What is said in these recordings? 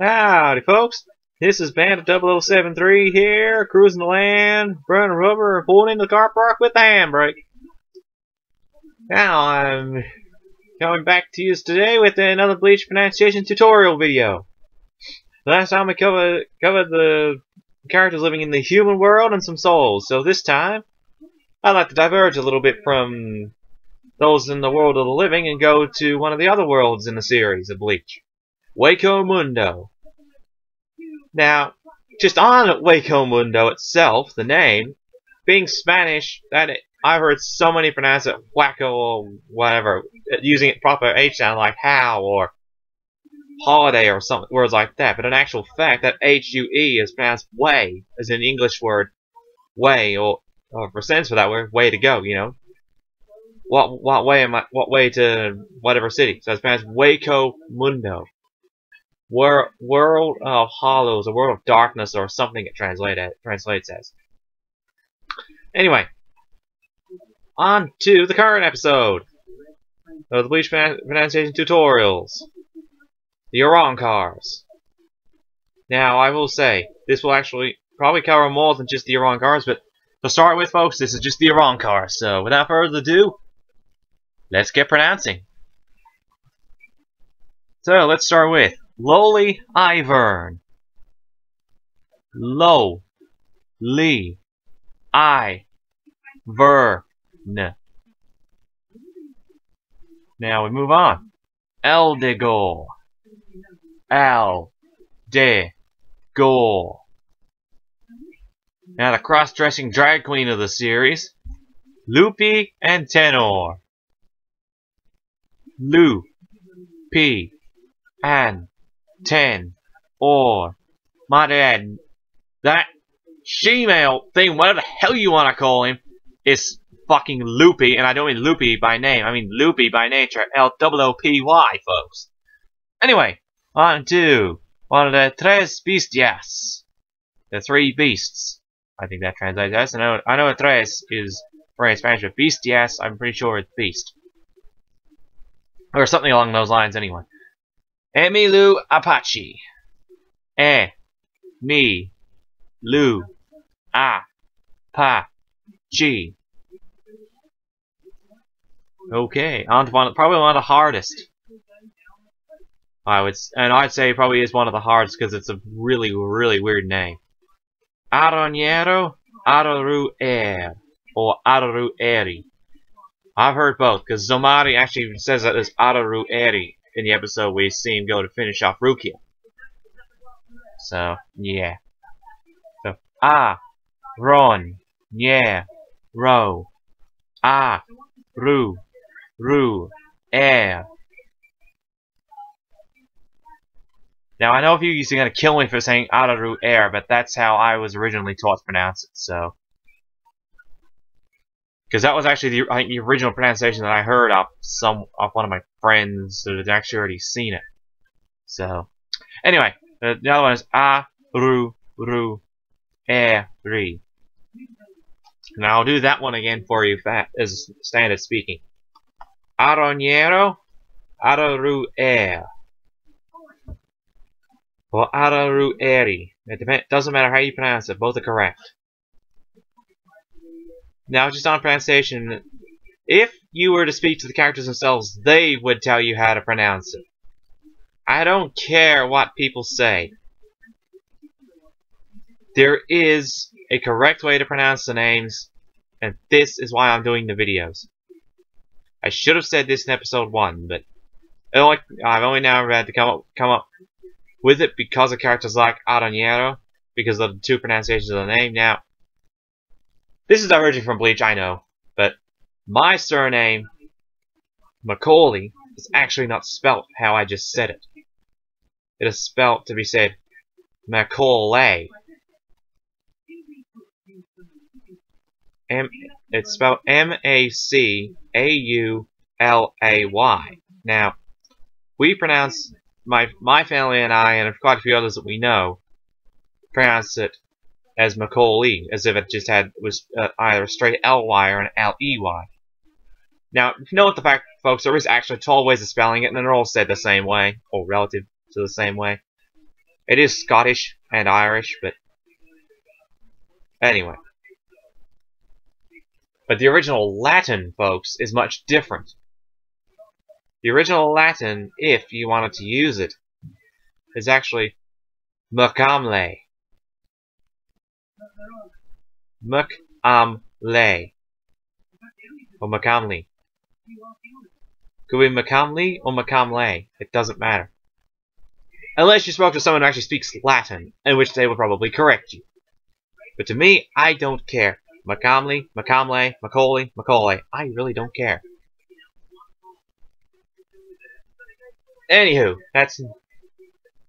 Howdy, folks. This is Bandit 0073 here, cruising the land, burning rubber, and pulling into the car park with the handbrake. Now, I'm coming back to you today with another Bleach pronunciation tutorial video. Last time we covered, covered the characters living in the human world and some souls, so this time, I'd like to diverge a little bit from those in the world of the living and go to one of the other worlds in the series of Bleach. Hueco Mundo. Now, just on Hueco Mundo itself, the name, being Spanish, that it, I've heard so many pronounce it Hueco or whatever, uh, using it proper H sound like how or holiday or something, words like that. But in actual fact, that H-U-E is pronounced way, as in English word way, or, or for sense for that word, way to go, you know. What what way am I? What way to whatever city? So it's pronounced Hueco Mundo. Wor world of hollows, a world of darkness, or something it translate translates as. Anyway, on to the current episode of the Bleach pronunciation tutorials. The Arrancars. Now, I will say, this will actually probably cover more than just the Arrancars, but to start with, folks, this is just the Arrancars. So, without further ado, let's get pronouncing. So, let's start with Loly Aivirrne. Low. Lee. I. Vern. Now we move on. Aldegor. Al. De. Now the cross-dressing drag queen of the series. Luppi Antenor. Lou. P. Ann. 10. Or, my dad, that female thing, whatever the hell you want to call him, is fucking loopy, and I don't mean loopy by name, I mean loopy by nature, L-O-O-P-Y, folks. Anyway, on to one of the tres bestias, the three beasts. I think that translates as, and I know, I know tres is in Spanish, but bestias, I'm pretty sure it's beast. Or something along those lines anyway. Emilou Apacci. E. Me. Lu. A. Pa. Chi. Okay, on to one, probably one of the hardest. I would, and I'd say probably is one of the hardest because it's a really, really weird name. Aaroniero, Araru Air, or Araru Eri. I've heard both because Zommari actually says that as Araru Eri in the episode we see him go to finish off Rukia. So, yeah. So, ah, Ron, yeah, Ro, ah, Ru, Ru, Air. Now, I know a few of you are going to kill me for saying Araru Air, but that's how I was originally taught to pronounce it, so because that was actually the, I think, the original pronunciation that I heard off some off one of my friends that had actually already seen it. So, anyway, the, the other one is a ru ru e ri. Now I'll do that one again for you as standard speaking. Aaroniero, araru air, or araru eri. It doesn't matter how you pronounce it, both are correct. Now, just on pronunciation, if you were to speak to the characters themselves, they would tell you how to pronounce it. I don't care what people say. There is a correct way to pronounce the names, and this is why I'm doing the videos. I should have said this in episode 1, but I've only now had to come up, come up with it because of characters like Aaroniero, because of the two pronunciations of the name. Now, this is diverging from Bleach, I know, but my surname, Macaulay, is actually not spelt how I just said it. It is spelt to be said Macaulay. M it's spelled M A C A U L A Y. Now, we pronounce my my family and I and quite a few others that we know pronounce it as Macaulay, as if it just had was uh, either a straight L-Y or an L-E-Y. Now, what the fact, folks, there is actually 12 ways of spelling it, and they're all said the same way, or relative to the same way. It is Scottish and Irish, but anyway. But the original Latin, folks, is much different. The original Latin, if you wanted to use it, is actually Macamle. Macamle. Or Macamle. Could be Macamle or Macamle. It doesn't matter. Unless you spoke to someone who actually speaks Latin, in which they will probably correct you. But to me, I don't care. Macamle, Macamle, Macaulay, Macaulay. I really don't care. Anywho, that's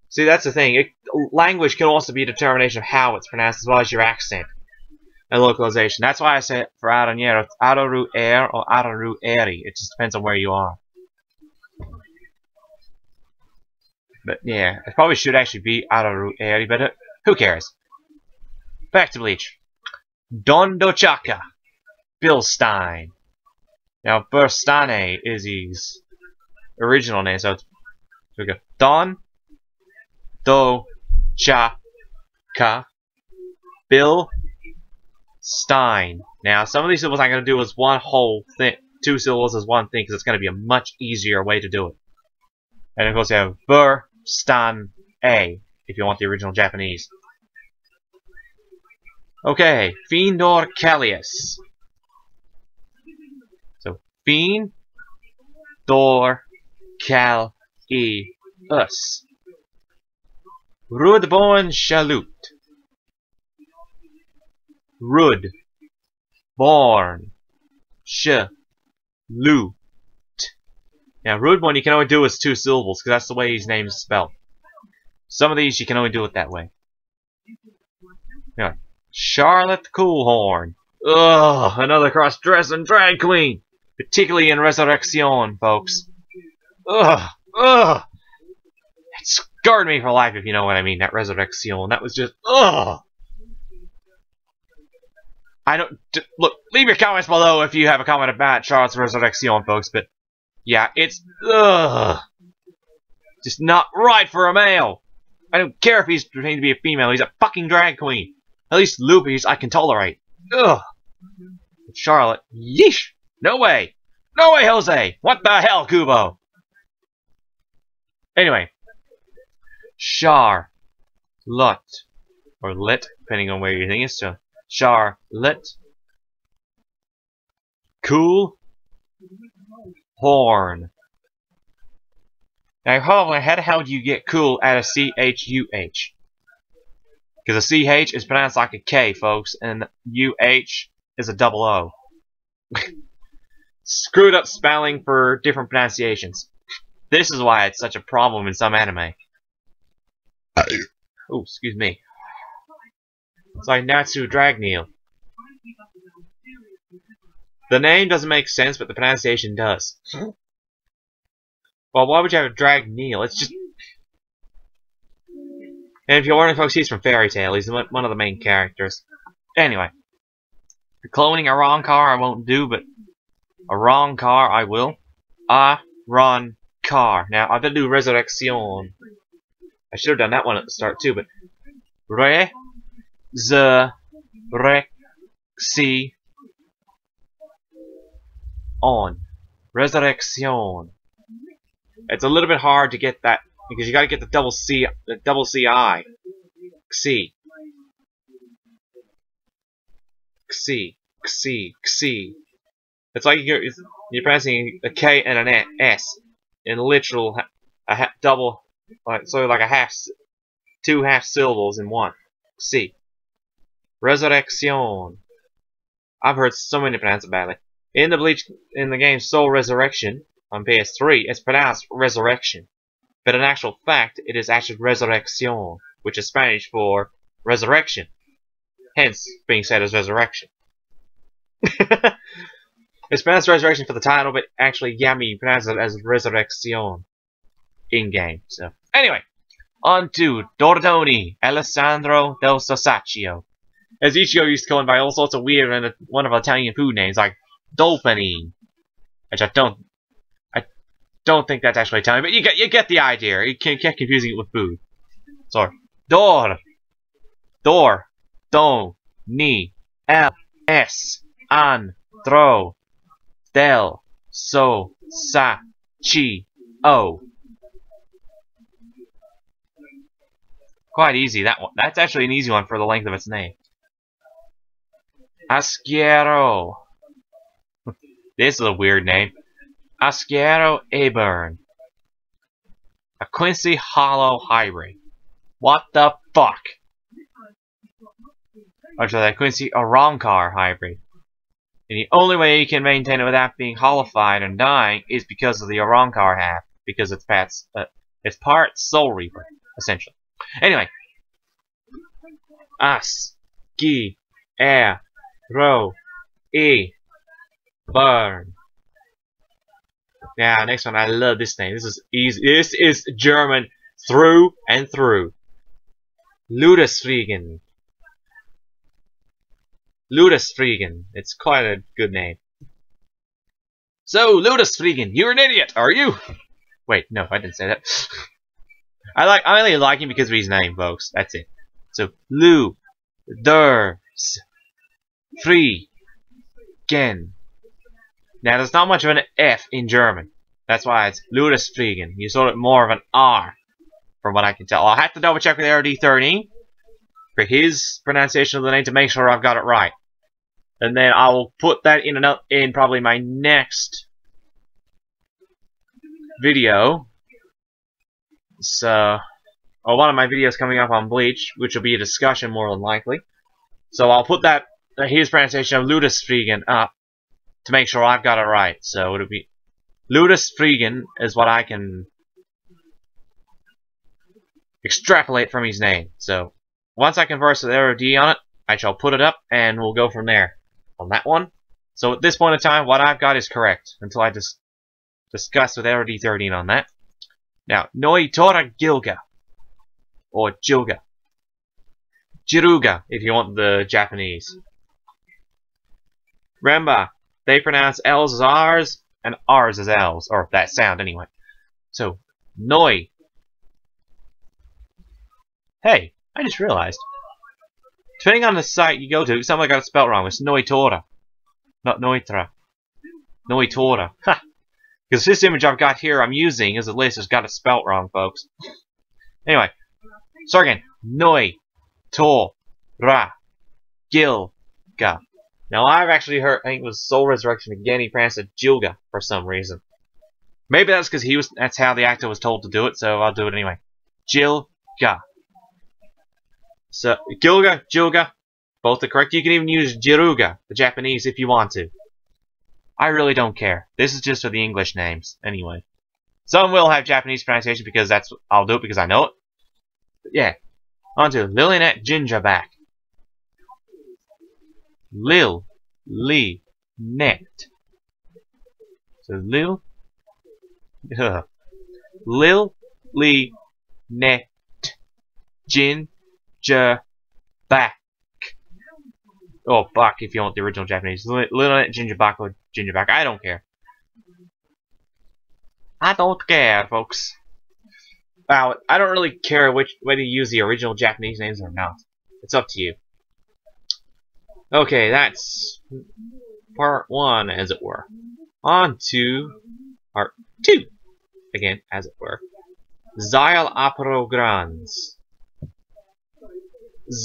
see that's the thing. It, language can also be a determination of how it's pronounced as well as your accent localization. That's why I say for Aaroniero, it's Araru Air or Araru Eri. It just depends on where you are. But yeah, it probably should actually be Araru Eri, but uh, who cares? Back to Bleach. Dondochakka. Bill Stein. Now, Birstanne is his original name, so we go. Don Do Cha Ka Bill Stein. Now, some of these syllables I'm going to do as one whole thing, two syllables as one thing, because it's going to be a much easier way to do it. And of course, you have Bur Stan A, if you want the original Japanese. Okay, Findorr Calius. So, Fiend, Dor, Cal, E, Us. Rudbornn Chelute. Rud, Born, Sh, Loot. Now, one you can only do with two syllables, because that's the way his name is spelled. Some of these you can only do it that way. Anyway, Charlotte Chuhlhourne. Ugh, another cross-dressing drag queen. Particularly in Resurrection, folks. Ugh, ugh. It scarred me for life, if you know what I mean, that Resurrection. That was just, ugh. I don't, look, leave your comments below if you have a comment about Charlotte's Resurrection, folks, but yeah, it's ugh, just not right for a male. I don't care if he's pretending to be a female. He's a fucking drag queen. At least Luppi's I can tolerate. Ugh. Charlotte, yeesh. No way. No way, Jose. What the hell, Kubo? Anyway, Char, Lut, or Lit, depending on where you're thinking. So, Char, Lit, Cool, horn. Now, hold on, how the hell do you get cool out of C-H-U-H? Because a CH is pronounced like a K, folks, and UH is a double O. Screwed up spelling for different pronunciations. This is why it's such a problem in some anime. Oh, excuse me. It's like Natsu Dragneel. The name doesn't make sense, but the pronunciation does. well, why would you have a drag Neil? It's just... And if you're wondering, folks, he's from Fairy Tail. He's one of the main characters. Anyway. Cloning a wrong car I won't do, but a wrong car I will. A run car. Now, I better do Resurrection. I should have done that one at the start, too, but... Re... Z... Re... On. Resurrection. It's a little bit hard to get that because you got to get the double C, the double C I, C, C, C, C. It's like you're you're pressing a K and an S in literal a double, like so like a half, two half syllables in one. C. Resurrection. I've heard so many pronounce it badly. In the Bleach in the game Soul Resurrection on PS3, it's pronounced Resurrection, but in actual fact, it is actually Resurrección, which is Spanish for resurrection, hence being said as resurrection. it's pronounced resurrection for the title, but actually Yammy pronounces it as Resurrección in game. So anyway, on to Dordoni Alessandro del Socaccio. As Ichigo used to call him by all sorts of weird and wonderful Italian food names like Dolphinine. Which I don't I don't think that's actually Italian, but you get you get the idea. You can't get confusing it with food. Sorry. Dor. Dor. Don. Ni. El. An. Dro. Del. So. Sa. Chi. O. Quite easy, that one. That's actually an easy one for the length of its name. Asquiero. this is a weird name. Asquiero Aburn. A Quincy Hollow hybrid. What the fuck? Actually, that Quincy Arrancar hybrid. And the only way you can maintain it without being hollified and dying is because of the Arrancar half. Because it's part, uh, it's part Soul Reaper, essentially. Anyway. As. Gi. Air. Ro. E. Burn. Now, next one. I love this name. This is easy. This is German through and through. Ludesfrieden. Ludesfrieden. It's quite a good name. So, Ludesfrieden, you're an idiot, are you? Wait, no, I didn't say that. I like I only like him because of his name, folks. That's it. So Lu Der Free Gen. Now there's not much of an F in German. That's why it's Ludesfriegen. You saw it more of an R from what I can tell. I'll have to double check with RD13 for his pronunciation of the name to make sure I've got it right. And then I will put that in another, in probably my next video so, or one of my videos coming up on Bleach, which will be a discussion more than likely. So I'll put that, uh, his pronunciation of Ludus Ludesfriegen up to make sure I've got it right. So it'll be Ludus Ludesfriegen is what I can extrapolate from his name. So once I converse with ROD on it, I shall put it up and we'll go from there on that one. So at this point in time, what I've got is correct until I discuss with RD13 on that. Now, Noitora Gilga. Or Jilga. Jiruga, if you want the Japanese. Remember, they pronounce L's as R's and R's as L's, or that sound anyway. So, Noi. Hey, I just realized. Depending on the site you go to, someone got it spelled wrong. It's Noitora, not Noitra. Noitora. Ha! Because this image I've got here I'm using is at least it's got it spelt wrong, folks. Anyway, start again. Noi, to, gil, ga. Now I've actually heard, I think it was Soul Resurrection again, he pronounced it Jilga for some reason. Maybe that's because he was, that's how the actor was told to do it, so I'll do it anyway. Jilga. So, Gilga, Jilga, both are correct. You can even use Jiruga, the Japanese, if you want to. I really don't care. This is just for the English names, anyway. Some will have Japanese pronunciation because that's I'll do it because I know it. But yeah. On to Lilynette Gingerback. Lil Lee Net. So Lil uh, Lil Lee Net Ginger Back. Oh, Buck, if you want the original Japanese. Little Ginger Buck or Ginger Back. I don't care. I don't care, folks. Wow, I don't really care which whether you use the original Japanese names or not. It's up to you. Okay, that's part one, as it were. On to part two, again, as it were. Szayelaporro Granz.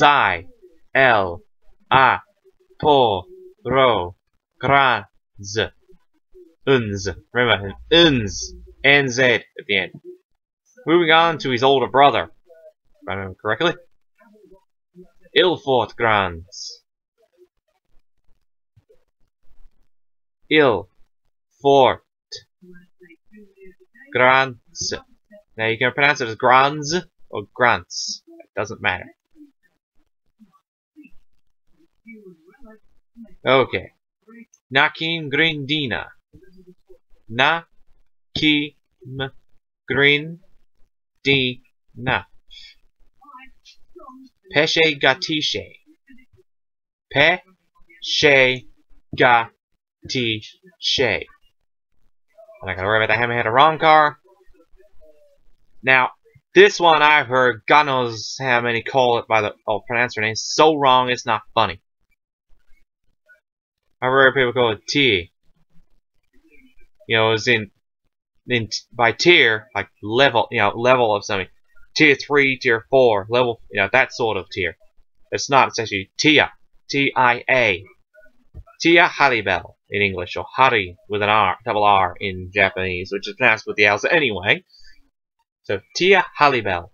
Xy, L, A, po, ro, gran, z, uns. Remember, uns, and z at the end. Moving on to his older brother, if I remember correctly. Ilforte Grans. Il, Fort, Grants. Now you can pronounce it as Grans or Grants. It doesn't matter. Okay. Nakeem Grindina. Nakeem Grindina. Pesche Guatiche. Pesche Guatiche. I'm not gonna worry about that. I a wrong car. Now, This one I've heard, God knows how many call it by the oh pronounce her name so wrong it's not funny. I've heard people call it T. You know, it's in in by tier, like level, you know, level of something. Tier three, tier four, level, you know, that sort of tier. It's not. It's actually Tia, T-I-A, Tia Harribel in English, or Hari with an R, double R in Japanese, which is pronounced with the L's anyway. So Tia Halibel.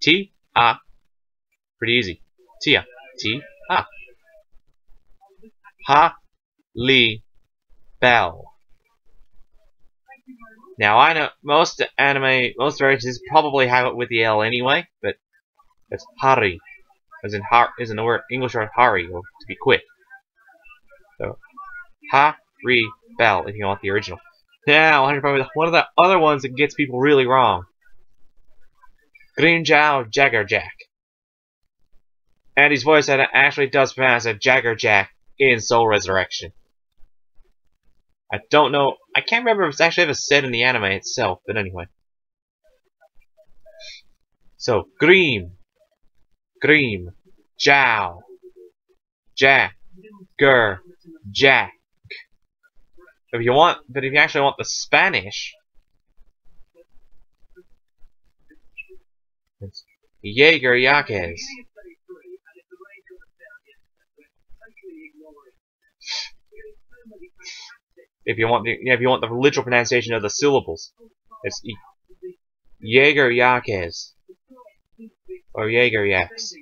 T A. Pretty easy. Tia. T A. Ha Li Bell. Now I know most anime, most versions probably have it with the L anyway, but it's Hari, as in har, is in the word English word Hari, or to be quick. So Ha Ri Bell if you want the original. Now, one of the other ones that gets people really wrong. Grimmjow Jagger Jack. And his voice actually does pronounce a Jagger Jack in Soul Resurrection. I don't know. I can't remember if it's actually ever said in the anime itself, but anyway. So, Green, Greem. Jow. Jack. Ger. Jack. If you want, but if you actually want the Spanish, it's Jaeger Yaquez. If you want, the, if you want the literal pronunciation of the syllables, it's Jaeger Yaquez or Jaeger Yax.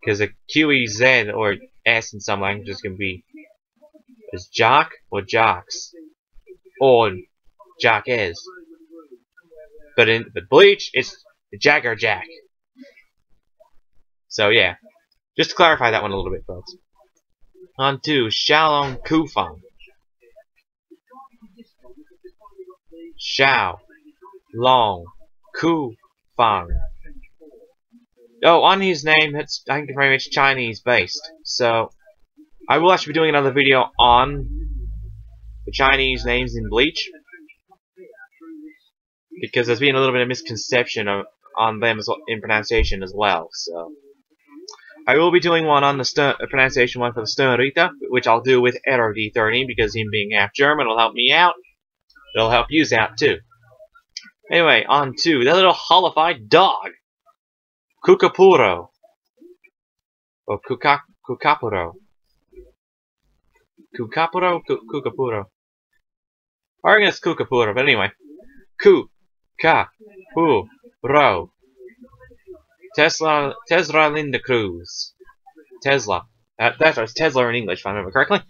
Because a QEZ or S in some languages can be is Jock or Jocks? Or Jock is. But in the Bleach, it's Jagger Jack. So yeah, just to clarify that one a little bit, folks. On to Xiaolong Kufang. Xiao Long Ku Fang. Oh, on his name, it's I think very much Chinese based. So I will actually be doing another video on the Chinese names in Bleach because there's been a little bit of misconception of, on them as, in pronunciation as well. So I will be doing one on the Stern, pronunciation one for the Sternritter, which I'll do with Error D13 because him being half German will help me out. It'll help you out too. Anyway, on to that little hollified dog, Kukapuro, or Kuka, Kukapuro. Kukapuro? Kukapuro. I reckon it's Kukapuro, but anyway. Ku. Ka. Pu. Ro. Tesla. Tesla Lindocruz. Tesla. That, that's Tesla in English, if I remember correctly.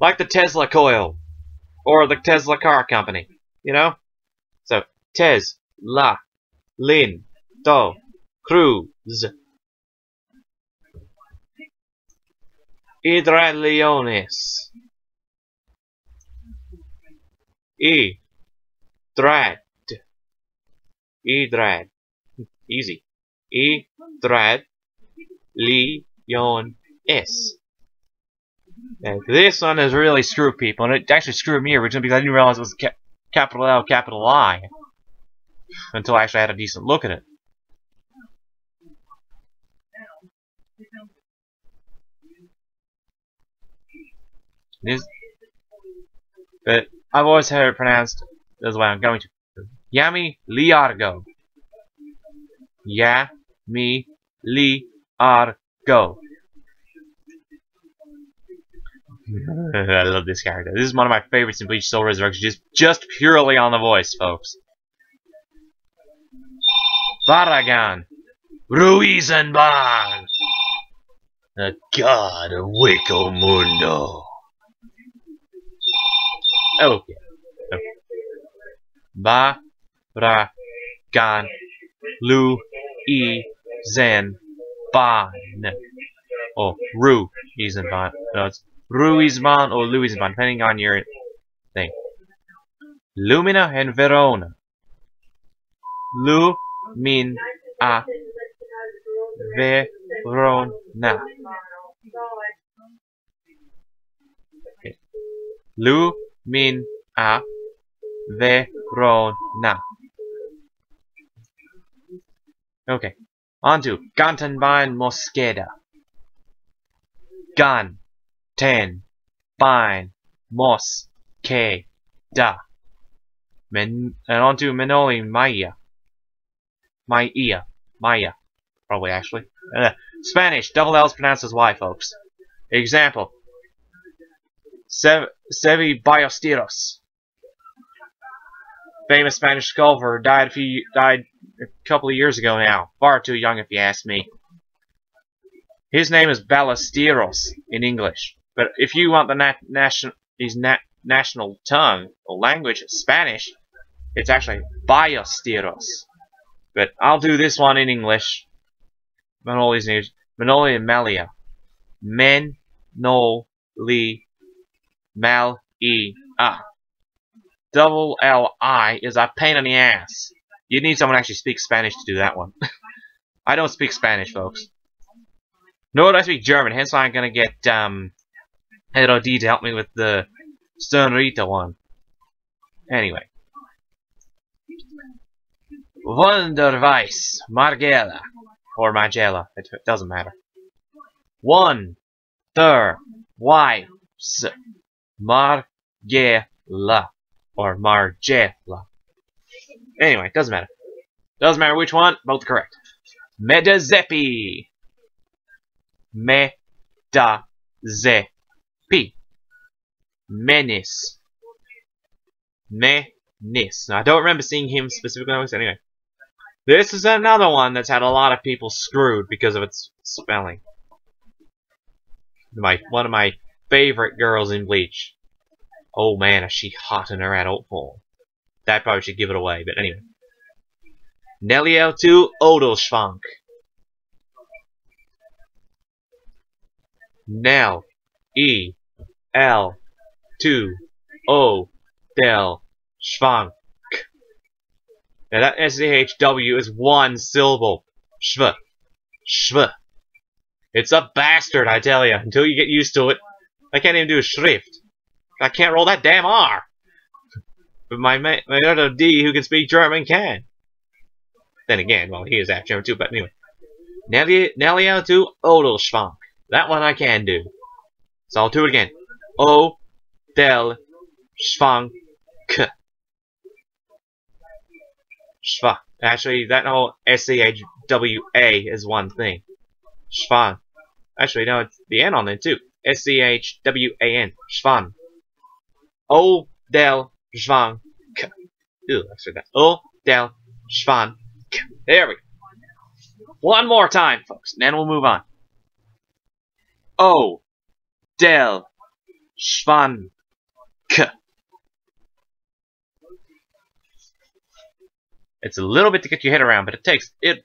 Like the Tesla coil. Or the Tesla car company. You know? So, Tes. La. Lin. Do. Cruz. Leones. E. Drad. Edrad. Easy. E. Drad. Leon S. And this one has really screwed people, and it actually screwed me originally because I didn't realize it was ca capital L, capital I until I actually had a decent look at it. But I've always heard it pronounced as way I'm going to. Yammy Llargo. Yammy Llargo. I love this character. This is one of my favorites in Bleach Soul Resurrection, just just purely on the voice, folks. Baraggan. Ruizenban. The god of Hueco Mundo. Oh, yeah. Oh. Ba, ra, gan, lu, e, zen, ban. Or ru, ban. No, it's Ruizban or Luisban, depending on your thing. Lumina and Verona. Lu, min, a, Verona. Lu, min a Verona. Okay, on to Gantenbein Mosqueda. Gan, ten, bein, mos, ke, da. Men, and on to Menoly Maya. Maya, Maya, probably actually. Uh, Spanish, double L's pronounced as Y, folks. Example, Sev Sevi Ballesteros. Famous Spanish sculptor, died a few died a couple of years ago now. Far too young if you ask me. His name is Ballesteros in English. But if you want the nat national his nat national tongue or language, Spanish, it's actually Ballesteros. But I'll do this one in English. Menoly's names. Menoly Mallia. Men, no, li, mal, e, ah. Double L I is a pain in the ass. You need someone actually speak Spanish to do that one. I don't speak Spanish, folks. Nor do I speak German, hence why I'm gonna get um HOD to help me with the Sternritter one. Anyway. Wonderweiss, Margela, or Magella, it doesn't matter. One, third, wives, Margela, or Margella. Anyway, doesn't matter. Doesn't matter which one, both correct. Medazeppi. Medazeppi. Menace. Menace. Now, I don't remember seeing him specifically anyway. This is another one that's had a lot of people screwed because of its spelling. My One of my favorite girls in Bleach. Oh man, is she hot in her adult form. That probably should give it away, but anyway. Neliel to Odelschwank. Nell. E. L. 2. O. Del. Schwank. Now that SHW is one syllable. Shv. Shv. It's a bastard, I tell you. Until you get used to it. I can't even do a shrift. I can't roll that damn R. But my my other D who can speak German can. Then again, well, he is half German too, but anyway. Nelly out to Odelschwank. That one I can do. So I'll do it again. O del Schwank. Schwa. Actually, that whole S-C-H-W-A is one thing. Schwan. Actually, no, it's the N on it too. S-C-H-W-A-N. Schwan. O del Schwank. Ew, I said that. O del Schwank. There we go. One more time, folks, and then we'll move on. O del Schwank. It's a little bit to get your head around, but it takes it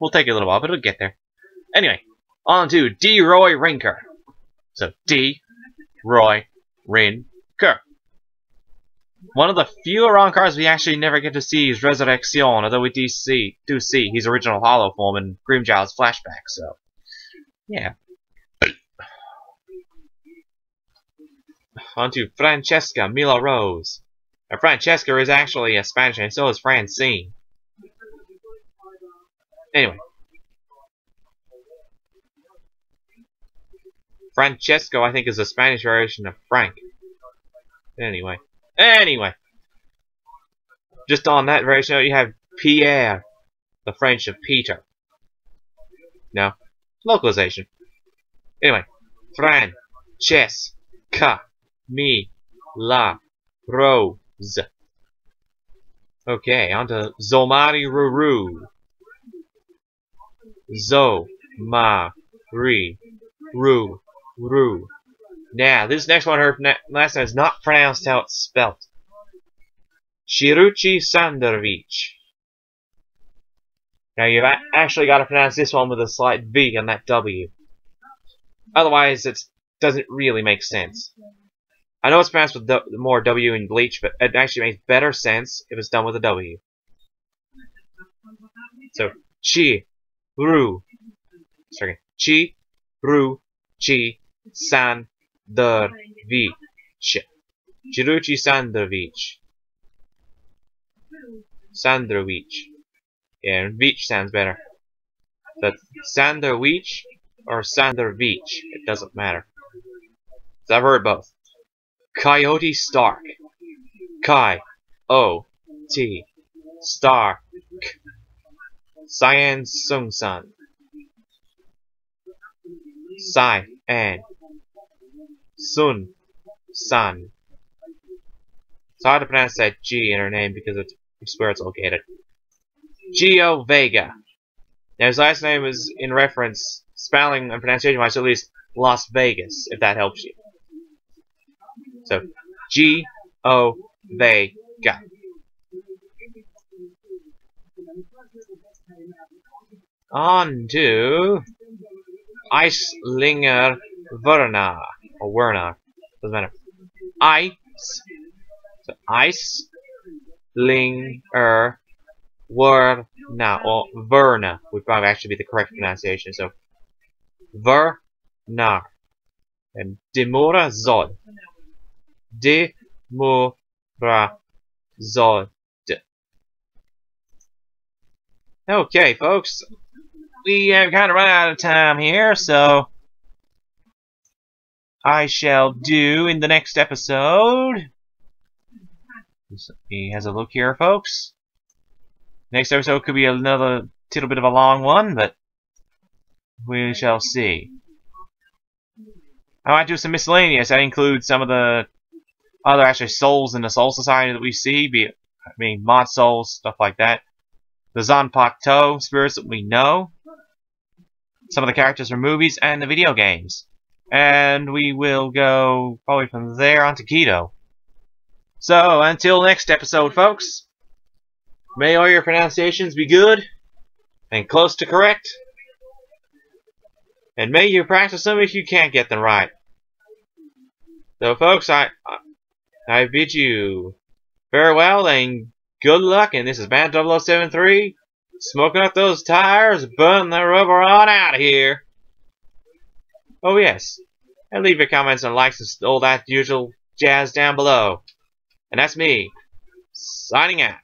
will take a little while, but it'll get there. Anyway, on to Di Roy Rinker. So Di Roy Rinker. One of the few Arrancars we actually never get to see is Resurrection, although we do see, do see his original hollow form in Grimmjow's flashback, so yeah. On to Francesca Mila Rose. Now, Francesca is actually a Spanish and so is Francine. Anyway. Francesco, I think, is a Spanish version of Frank. Anyway. Anyway. Just on that version, you have Pierre, the French of Peter. No. Localization. Anyway. Fran. Chess. Ka. Me. La. Rose. Okay, on to Zommari Ruru. Zo. Ma. Ri. Ru. Ru. Now, this next one, her last name is not pronounced how it's spelt. Shiruchi Sanderovich. Now, you've actually got to pronounce this one with a slight V on that W. Otherwise, it doesn't really make sense. I know it's pronounced with more W in Bleach, but it actually makes better sense if it's done with a W. So, Chi, Ru, sorry, Chi, Ru, Chi, San, Sanderovich. Chiruchi Sanderovich. Sanderovich. Yeah, Vich sounds better. That Sanderweech or Sanderveech. It doesn't matter. So I've heard both. Coyote Stark. Kai. O. T. Stark. Cyan Sung-Sun. Sai and Sun San. It's hard to pronounce that G in her name because it's where it's located. Ggio Vega. Now his last name is in reference, spelling and pronunciation wise, at least Las Vegas, if that helps you. So, G O Vega. On to Aisslinger Werner or Werner doesn't matter. Ice so Ice Linger Werner or Verna would probably actually be the correct pronunciation. So Verna and Demoura Zodd. Demoura Zodd. Okay, folks, we have kind of run out of time here, so I shall do in the next episode. He has a look here, folks. Next episode could be another little bit of a long one, but we shall see. I might do some miscellaneous. That includes some of the other actually souls in the Soul Society that we see, be it, I mean, mod souls, stuff like that. The Zanpakuto spirits that we know some of the characters from movies and the video games. And we will go probably from there on to Keto. So, until next episode, folks, may all your pronunciations be good and close to correct. And may you practice them if you can't get them right. So, folks, I, I bid you farewell and good luck, and this is Band 0073 Smoking up those tires, burning the rubber on out of here. Oh yes, and leave your comments and likes and all that usual jazz down below. And that's me, signing out.